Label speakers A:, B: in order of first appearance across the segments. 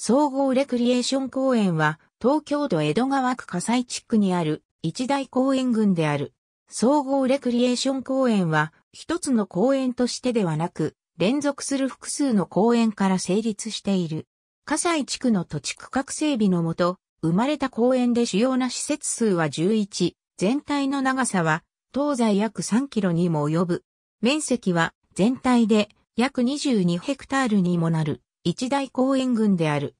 A: 総合レクリエーション公園は東京都江戸川区葛西地区にある一大公園群である。総合レクリエーション公園は一つの公園としてではなく連続する複数の公園から成立している。葛西地区の土地区画整備のもと生まれた公園で主要な施設数は11、全体の長さは東西約3キロにも及ぶ。面積は全体で約22ヘクタールにもなる一大公園群である。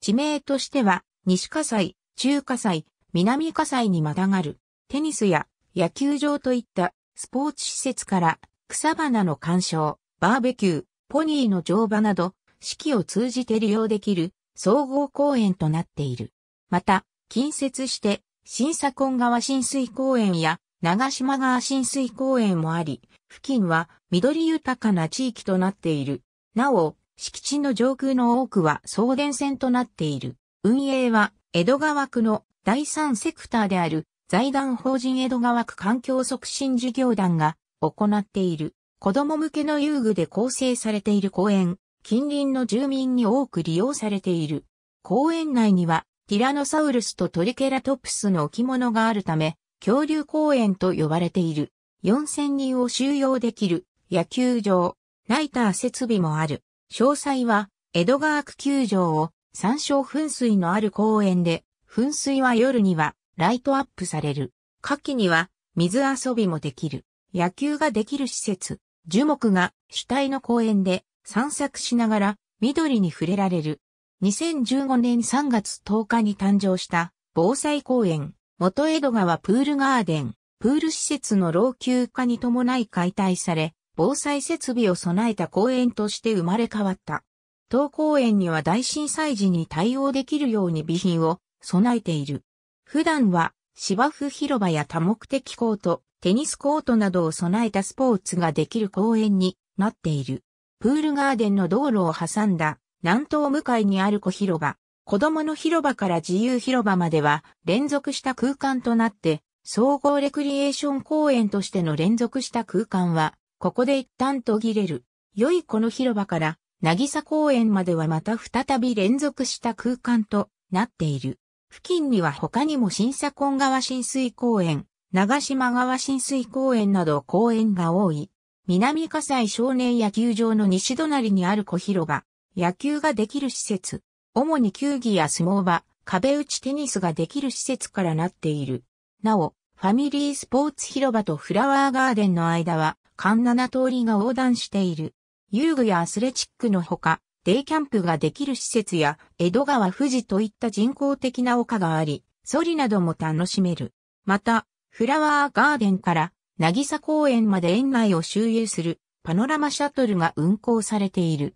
A: 地名としては西葛西、中葛西、南葛西にまたがるテニスや野球場といったスポーツ施設から草花の鑑賞、バーベキュー、ポニーの乗馬など四季を通じて利用できる総合公園となっている。また、近接して新左近川浸水公園や長島川浸水公園もあり、付近は緑豊かな地域となっている。なお、敷地の上空の多くは送電線となっている。運営は江戸川区の第三セクターである財団法人江戸川区環境促進事業団が行っている。子供向けの遊具で構成されている公園、近隣の住民に多く利用されている。公園内にはティラノサウルスとトリケラトプスの置物があるため、恐竜公園と呼ばれている。4000人を収容できる野球場、ナイター設備もある。詳細は江戸川区球場を山椒噴水のある公園で、噴水は夜にはライトアップされる。夏季には水遊びもできる。野球ができる施設、樹木が主体の公園で散策しながら緑に触れられる。2015年3月10日に誕生した防災公園。元江戸川プールガーデン、プール施設の老朽化に伴い解体され、防災設備を備えた公園として生まれ変わった。当公園には大震災時に対応できるように備品を備えている。普段は芝生広場や多目的コート、テニスコートなどを備えたスポーツができる公園になっている。プールガーデンの道路を挟んだ南東向かいにある小広場、子供の広場から自由広場までは連続した空間となって、総合レクリエーション公園としての連続した空間は、ここで一旦途切れる。良いこの広場から、なぎさ公園まではまた再び連続した空間となっている。付近には他にも新左近川浸水公園、長島川浸水公園など公園が多い。南葛西少年野球場の西隣にある小広場、野球ができる施設。主に球技や相撲場、壁打ちテニスができる施設からなっている。なお、ファミリースポーツ広場とフラワーガーデンの間は、環七通りが横断している。遊具やアスレチックのほか、デイキャンプができる施設や、江戸川富士といった人工的な丘があり、ソリなども楽しめる。また、フラワーガーデンから、なぎさ公園まで園内を周遊するパノラマシャトルが運行されている。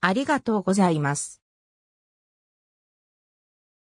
A: ありがとうございます。